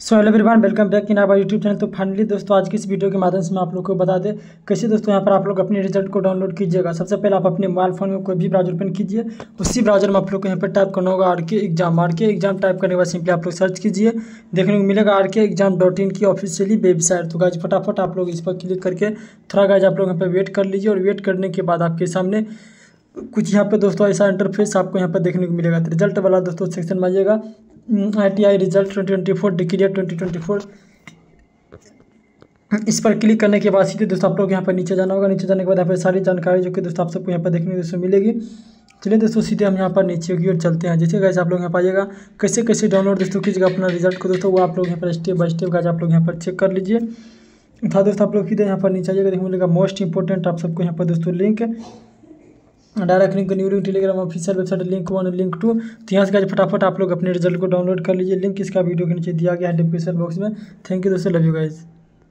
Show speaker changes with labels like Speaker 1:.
Speaker 1: So hello everyone, welcome back in our YouTube channel. तो finally दोस्तों, आज की इस वीडियो के माध्यम से मैं आप लोग को बता दें, कैसे दोस्तों यहाँ पर आप लोग अपने रिज़ल्ट को डाउनलोड कीजिएगा। सबसे पहले आप अपने मोबाइल फ़ोन में कोई भी ब्राउज़र ओपन कीजिए। उसी ब्राउज़र में आप लोग को यहाँ पर टाइप करना होगा R K exam. R K exam type करने के बाद सिंपली आप लोग सर्च कीजिए। देखने को मिलेगा are K exam dot in की ऑफिशियली वेबसाइट। तो गाइज़ फटाफट आप लोग इस पर क्लिक करके थोड़ा गाइज़ आप लोग यहाँ पर वेट कर लीजिए और वेट करने के बाद आपके सामने कुछ यहाँ पे दोस्तों ऐसा इंटरफेस आपको यहाँ पर देखने को मिलेगा। तो रिज़ल्ट वाला दोस्तों सेक्शन में आइएगा। I T I result twenty twenty four twenty twenty four. इस पर क्लिक करने के बाद सीधे दोस्तों आप लोग यहाँ पर नीचे जाना होगा। नीचे जाने के बाद यहाँ पर सारी जानकारी जो कि दोस्तों आप सबको यहाँ पर देखने को दोस्तों मिलेगी। चलिए दोस्तों, सीधे हम यहाँ पर नीचे की ओर चलते हैं। जैसे कैसे आप लोग यहाँ पर आइएगा। कैसे कैसे डाउनलोड दोस्तों कीजिएगा अपना रिज़ल्ट को दोस्तों, वो आप लोग यहाँ पर स्टेप बाय स्टेप का आप लोग यहाँ पर चेक कर लीजिए। था दोस्तों आप लोग सीधे यहाँ पर नीचे आइएगा। देखने मिलेगा मोस्ट इंपॉर्टेंट आप सबको यहाँ पर दोस्तों link direct link new Telegram official website link one link two तो यहाँ से फटाफट आप लोग अपने रिज़ल्ट को डाउनलोड कर लीजिए। लिंक इसका वीडियो के नीचे दिया गया है डिस्क्रिप्शन बॉक्स में। थैंक यू दोस्तों लव यू गाइज़